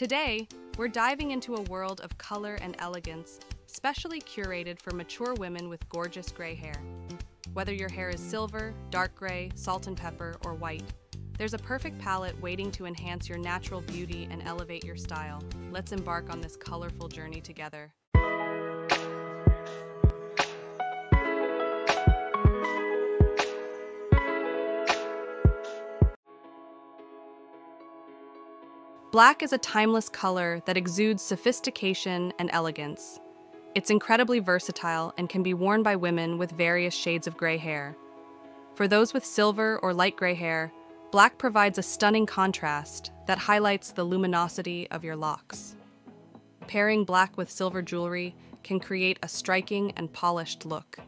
Today, we're diving into a world of color and elegance, specially curated for mature women with gorgeous gray hair. Whether your hair is silver, dark gray, salt and pepper, or white, there's a perfect palette waiting to enhance your natural beauty and elevate your style. Let's embark on this colorful journey together. Black is a timeless color that exudes sophistication and elegance. It's incredibly versatile and can be worn by women with various shades of gray hair. For those with silver or light gray hair, black provides a stunning contrast that highlights the luminosity of your locks. Pairing black with silver jewelry can create a striking and polished look.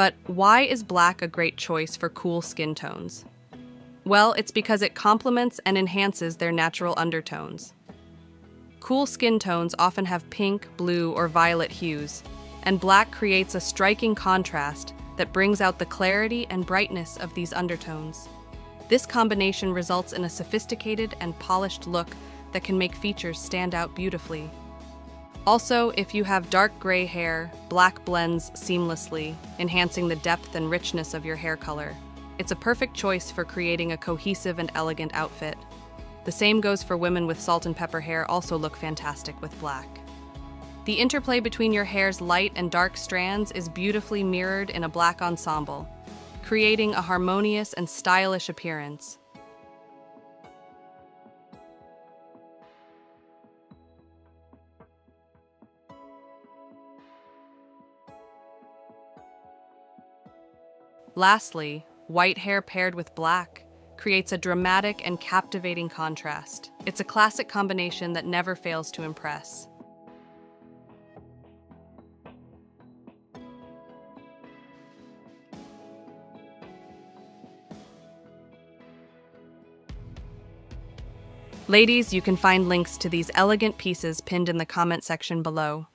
But why is black a great choice for cool skin tones? Well, it's because it complements and enhances their natural undertones. Cool skin tones often have pink, blue, or violet hues, and black creates a striking contrast that brings out the clarity and brightness of these undertones. This combination results in a sophisticated and polished look that can make features stand out beautifully. Also, if you have dark gray hair, black blends seamlessly, enhancing the depth and richness of your hair color. It's a perfect choice for creating a cohesive and elegant outfit. The same goes for women with salt and pepper hair also look fantastic with black. The interplay between your hair's light and dark strands is beautifully mirrored in a black ensemble, creating a harmonious and stylish appearance. Lastly, white hair paired with black creates a dramatic and captivating contrast. It's a classic combination that never fails to impress. Ladies, you can find links to these elegant pieces pinned in the comment section below.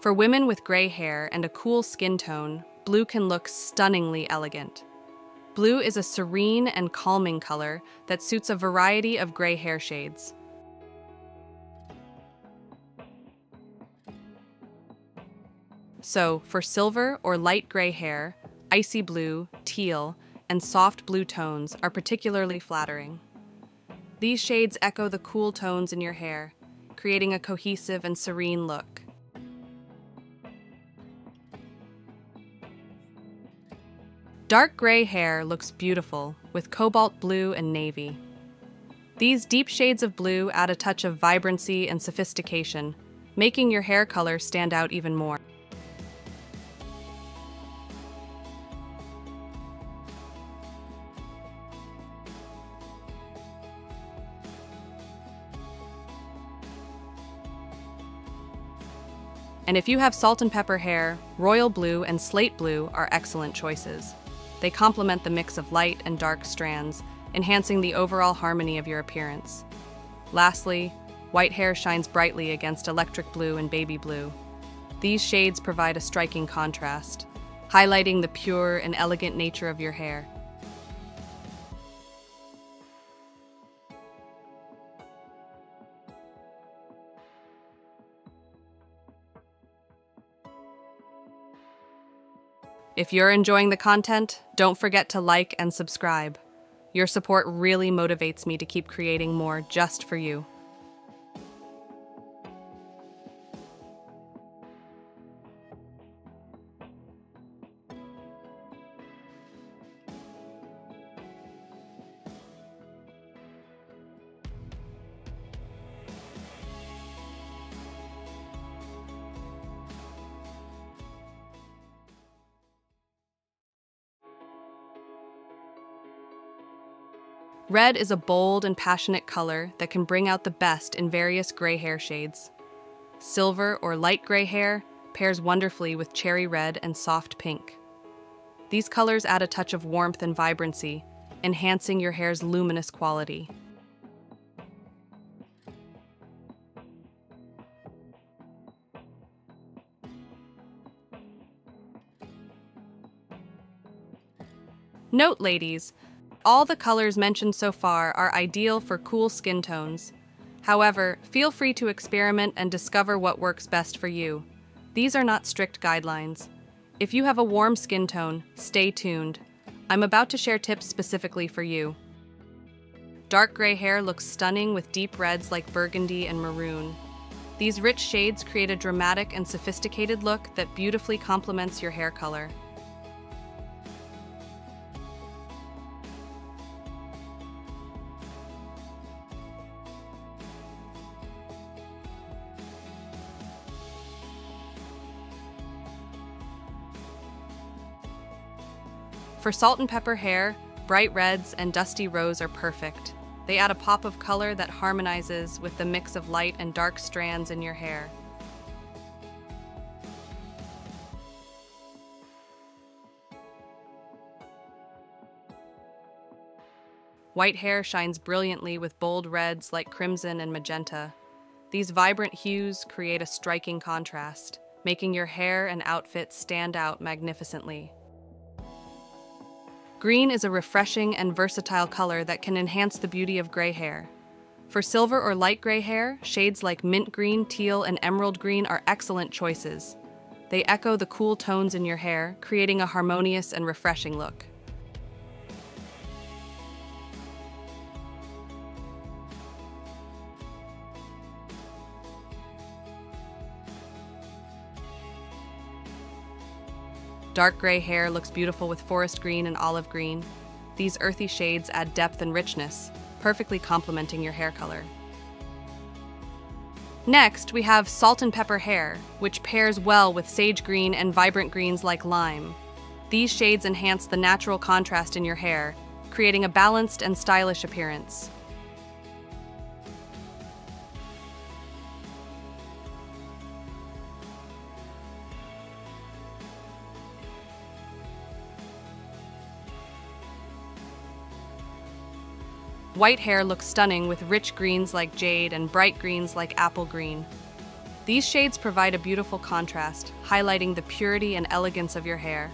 For women with gray hair and a cool skin tone, blue can look stunningly elegant. Blue is a serene and calming color that suits a variety of gray hair shades. So, for silver or light gray hair, icy blue, teal, and soft blue tones are particularly flattering. These shades echo the cool tones in your hair, creating a cohesive and serene look. Dark gray hair looks beautiful with cobalt blue and navy. These deep shades of blue add a touch of vibrancy and sophistication, making your hair color stand out even more. And if you have salt and pepper hair, royal blue and slate blue are excellent choices. They complement the mix of light and dark strands, enhancing the overall harmony of your appearance. Lastly, white hair shines brightly against electric blue and baby blue. These shades provide a striking contrast, highlighting the pure and elegant nature of your hair. If you're enjoying the content, don't forget to like and subscribe. Your support really motivates me to keep creating more just for you. Red is a bold and passionate color that can bring out the best in various gray hair shades. Silver or light gray hair pairs wonderfully with cherry red and soft pink. These colors add a touch of warmth and vibrancy, enhancing your hair's luminous quality. Note, ladies, all the colors mentioned so far are ideal for cool skin tones. However, feel free to experiment and discover what works best for you. These are not strict guidelines. If you have a warm skin tone, stay tuned. I'm about to share tips specifically for you. Dark gray hair looks stunning with deep reds like burgundy and maroon. These rich shades create a dramatic and sophisticated look that beautifully complements your hair color. For salt and pepper hair, bright reds and dusty rose are perfect. They add a pop of color that harmonizes with the mix of light and dark strands in your hair. White hair shines brilliantly with bold reds like crimson and magenta. These vibrant hues create a striking contrast, making your hair and outfit stand out magnificently. Green is a refreshing and versatile color that can enhance the beauty of gray hair. For silver or light gray hair, shades like mint green, teal, and emerald green are excellent choices. They echo the cool tones in your hair, creating a harmonious and refreshing look. Dark gray hair looks beautiful with forest green and olive green. These earthy shades add depth and richness, perfectly complementing your hair color. Next, we have salt and pepper hair, which pairs well with sage green and vibrant greens like lime. These shades enhance the natural contrast in your hair, creating a balanced and stylish appearance. White hair looks stunning with rich greens like jade and bright greens like apple green. These shades provide a beautiful contrast, highlighting the purity and elegance of your hair.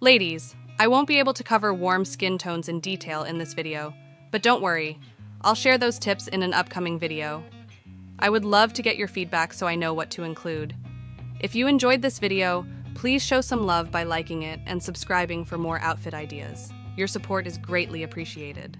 Ladies, I won't be able to cover warm skin tones in detail in this video, but don't worry, I'll share those tips in an upcoming video. I would love to get your feedback so I know what to include. If you enjoyed this video, please show some love by liking it and subscribing for more outfit ideas. Your support is greatly appreciated.